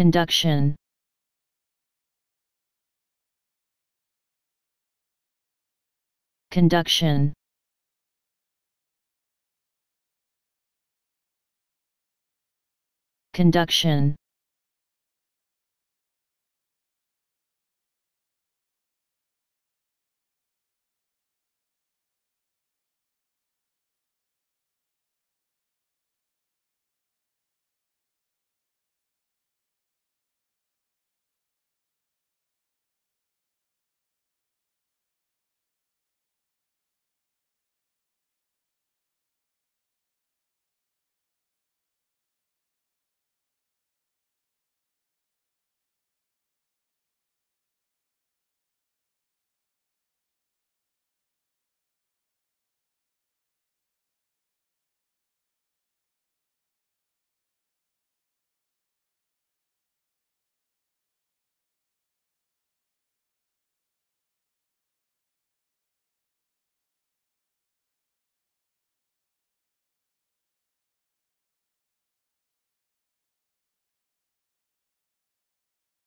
Conduction. Conduction. Conduction.